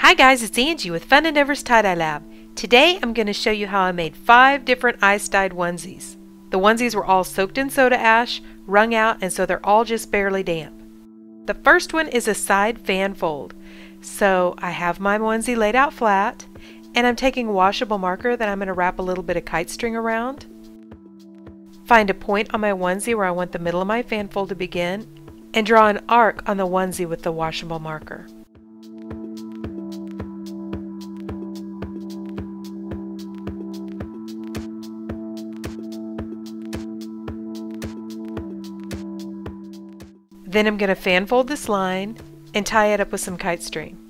Hi guys, it's Angie with Fun Endeavors Tie-Dye Lab. Today I'm going to show you how I made five different ice-dyed onesies. The onesies were all soaked in soda ash, wrung out, and so they're all just barely damp. The first one is a side fan fold. So I have my onesie laid out flat, and I'm taking a washable marker that I'm going to wrap a little bit of kite string around. Find a point on my onesie where I want the middle of my fan fold to begin, and draw an arc on the onesie with the washable marker. Then I'm going to fan fold this line and tie it up with some kite string.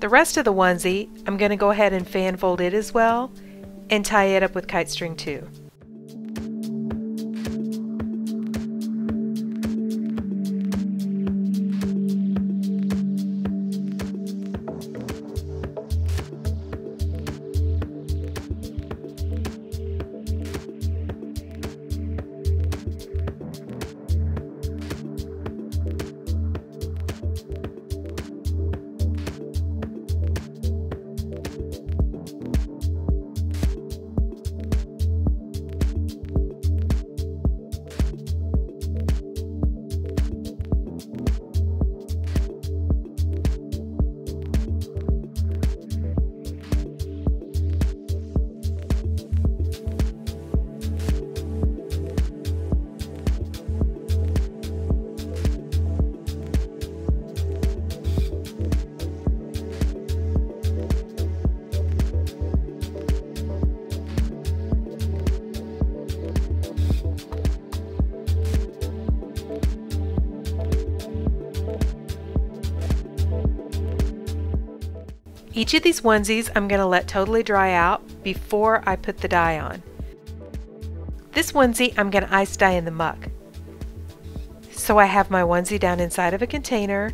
The rest of the onesie, I'm going to go ahead and fan fold it as well and tie it up with kite string too. Each of these onesies I'm going to let totally dry out before I put the dye on. This onesie I'm going to ice dye in the muck. So I have my onesie down inside of a container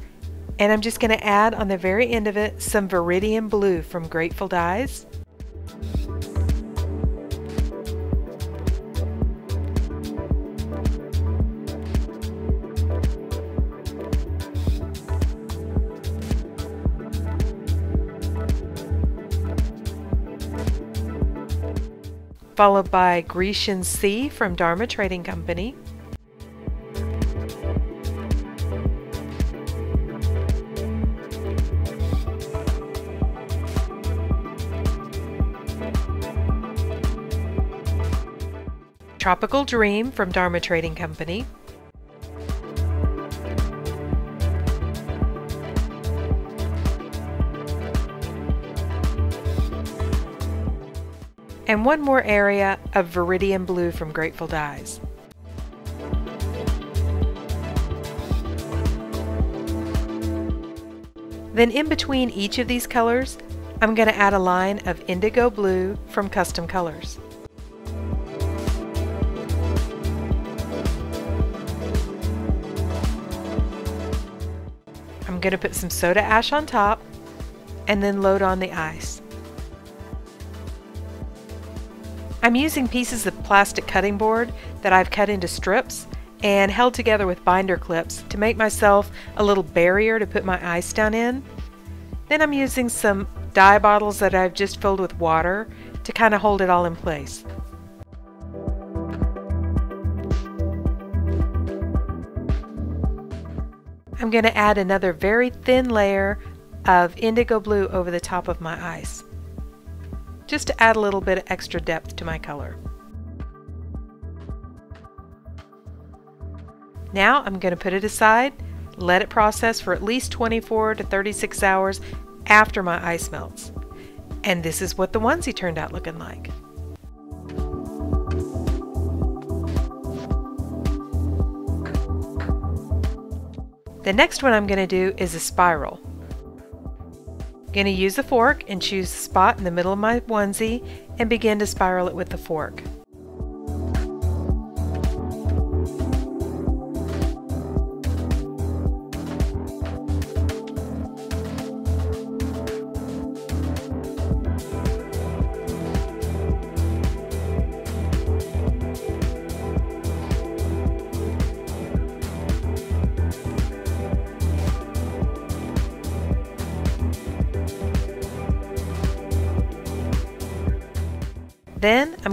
and I'm just going to add on the very end of it some Viridian Blue from Grateful Dyes. Followed by Grecian Sea from Dharma Trading Company. Tropical Dream from Dharma Trading Company. And one more area of Viridian Blue from Grateful Dyes. Then in between each of these colors, I'm going to add a line of Indigo Blue from Custom Colors. I'm going to put some soda ash on top and then load on the ice. I'm using pieces of plastic cutting board that I've cut into strips and held together with binder clips to make myself a little barrier to put my ice down in. Then I'm using some dye bottles that I've just filled with water to kind of hold it all in place. I'm going to add another very thin layer of indigo blue over the top of my ice just to add a little bit of extra depth to my color. Now I'm going to put it aside, let it process for at least 24 to 36 hours, after my ice melts. And this is what the onesie turned out looking like. The next one I'm going to do is a spiral. Going to use a fork and choose a spot in the middle of my onesie and begin to spiral it with the fork.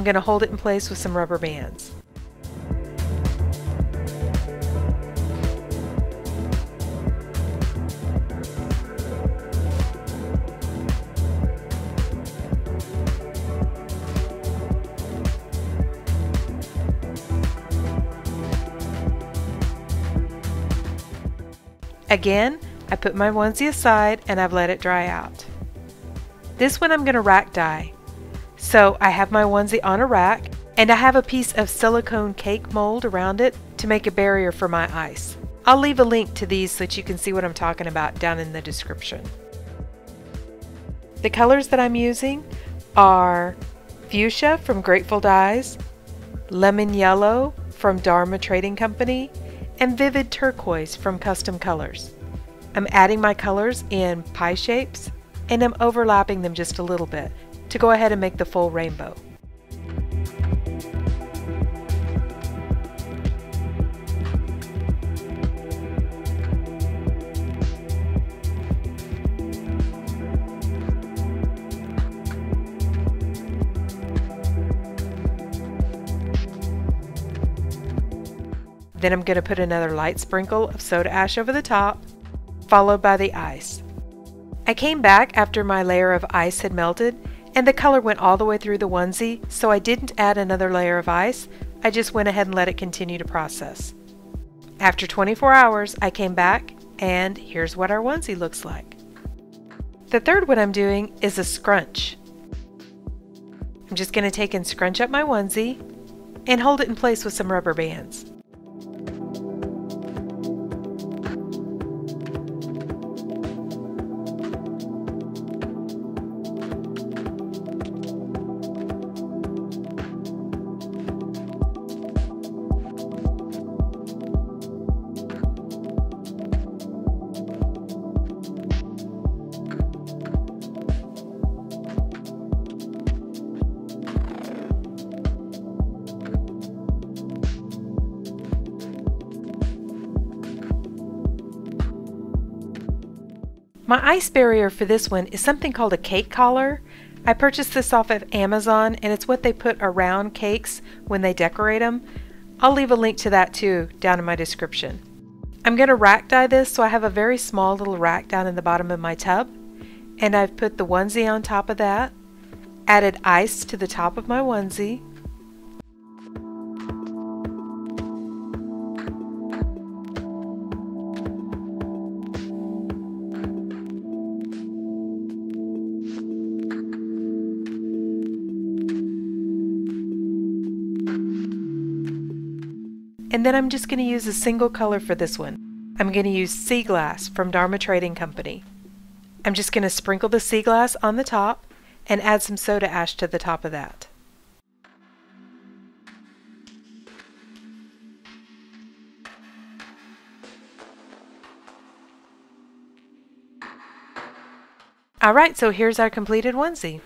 I'm going to hold it in place with some rubber bands. Again, I put my onesie aside and I've let it dry out. This one I'm going to rack dye. So I have my onesie on a rack and I have a piece of silicone cake mold around it to make a barrier for my ice. I'll leave a link to these so that you can see what I'm talking about down in the description. The colors that I'm using are Fuchsia from Grateful Dyes, Lemon Yellow from Dharma Trading Company, and Vivid Turquoise from Custom Colors. I'm adding my colors in pie shapes and I'm overlapping them just a little bit to go ahead and make the full rainbow. Then I'm going to put another light sprinkle of soda ash over the top, followed by the ice. I came back after my layer of ice had melted and the color went all the way through the onesie, so I didn't add another layer of ice, I just went ahead and let it continue to process. After 24 hours, I came back, and here's what our onesie looks like. The third one I'm doing is a scrunch. I'm just going to take and scrunch up my onesie and hold it in place with some rubber bands. My ice barrier for this one is something called a cake collar. I purchased this off of Amazon and it's what they put around cakes when they decorate them. I'll leave a link to that too down in my description. I'm going to rack dye this so I have a very small little rack down in the bottom of my tub and I've put the onesie on top of that, added ice to the top of my onesie, And then I'm just going to use a single color for this one. I'm going to use Sea Glass from Dharma Trading Company. I'm just going to sprinkle the sea glass on the top and add some soda ash to the top of that. Alright, so here's our completed onesie.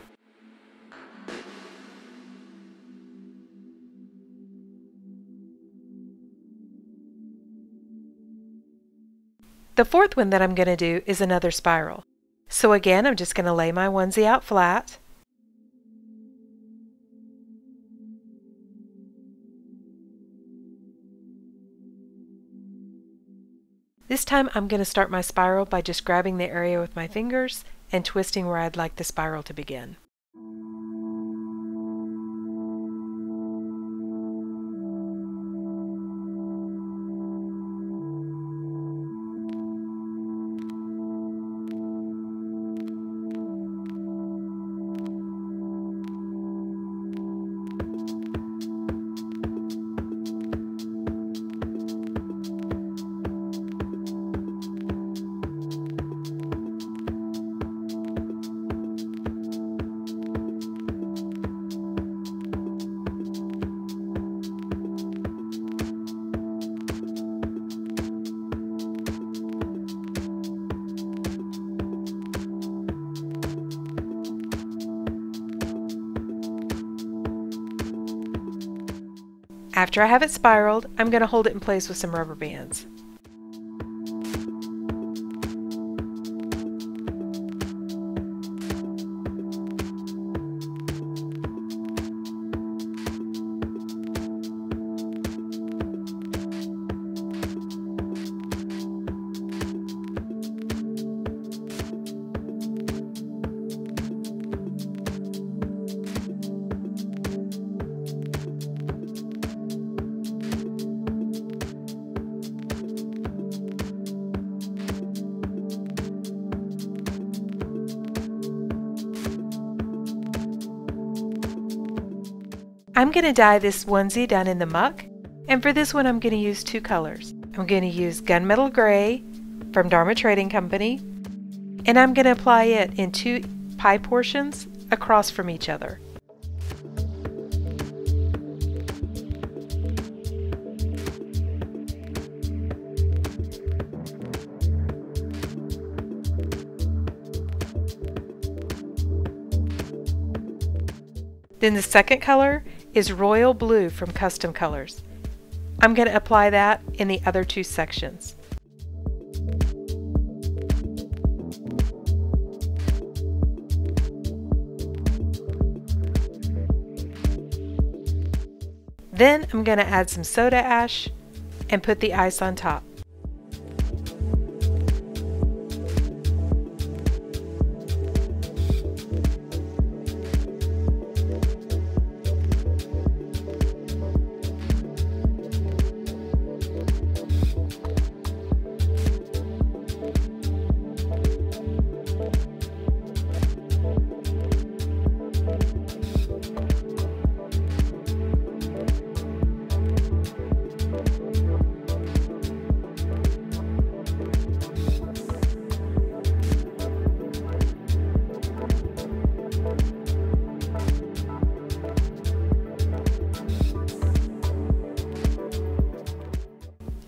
The fourth one that I'm going to do is another spiral. So again, I'm just going to lay my onesie out flat. This time I'm going to start my spiral by just grabbing the area with my fingers and twisting where I'd like the spiral to begin. After I have it spiraled, I'm going to hold it in place with some rubber bands. I'm going to dye this onesie down in the muck, and for this one I'm going to use two colors. I'm going to use Gunmetal Gray from Dharma Trading Company, and I'm going to apply it in two pie portions across from each other. Then the second color is royal blue from Custom Colors. I'm going to apply that in the other two sections. Then I'm going to add some soda ash and put the ice on top.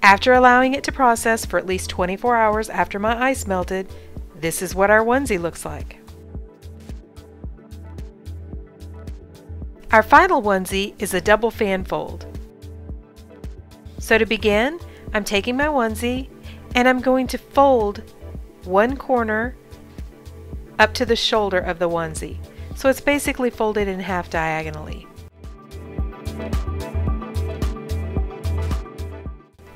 After allowing it to process for at least 24 hours after my ice melted, this is what our onesie looks like. Our final onesie is a double fan fold. So to begin, I'm taking my onesie and I'm going to fold one corner up to the shoulder of the onesie. So it's basically folded in half diagonally.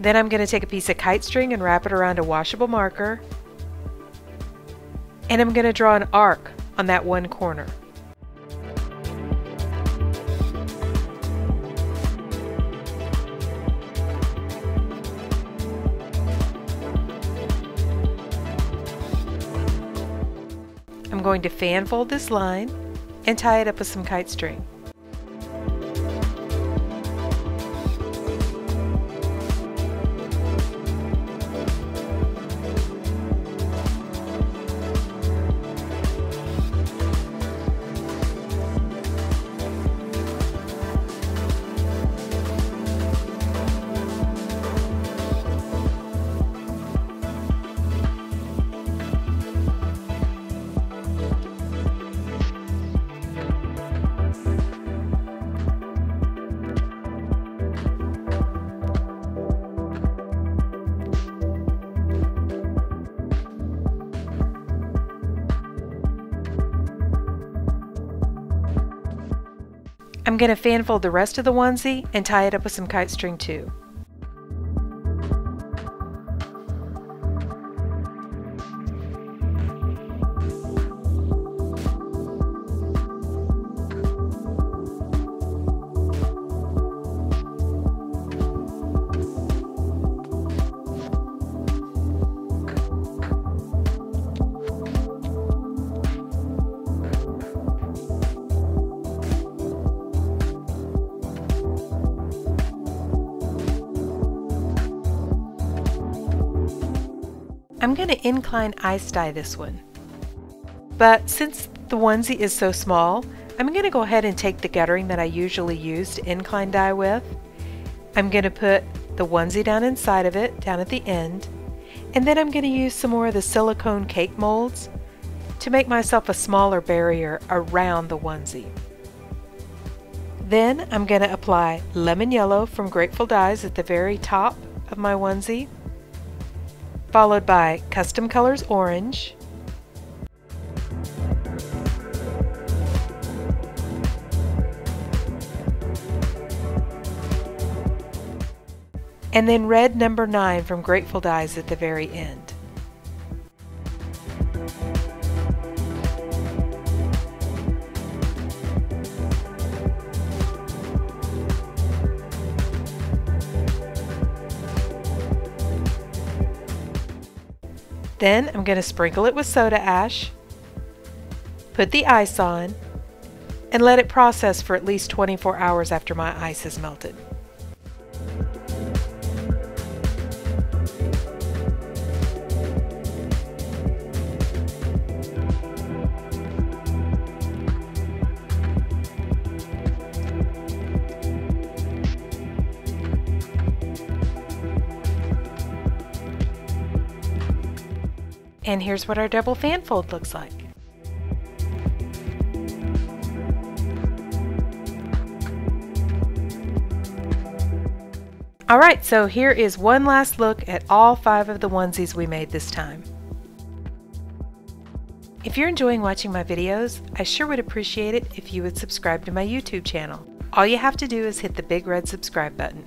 Then I'm going to take a piece of kite string and wrap it around a washable marker. And I'm going to draw an arc on that one corner. I'm going to fan fold this line and tie it up with some kite string. I'm going to fan fold the rest of the onesie and tie it up with some kite string too. I'm going to incline ice dye this one. But since the onesie is so small, I'm going to go ahead and take the guttering that I usually use to incline dye with. I'm going to put the onesie down inside of it, down at the end, and then I'm going to use some more of the silicone cake molds to make myself a smaller barrier around the onesie. Then I'm going to apply lemon yellow from Grateful Dyes at the very top of my onesie, followed by Custom Colors Orange, and then red number 9 from Grateful Dyes at the very end. Then I'm going to sprinkle it with soda ash, put the ice on, and let it process for at least 24 hours after my ice has melted. And here's what our double fan fold looks like. Alright, so here is one last look at all five of the onesies we made this time. If you're enjoying watching my videos, I sure would appreciate it if you would subscribe to my YouTube channel. All you have to do is hit the big red subscribe button.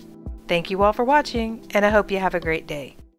Thank you all for watching, and I hope you have a great day.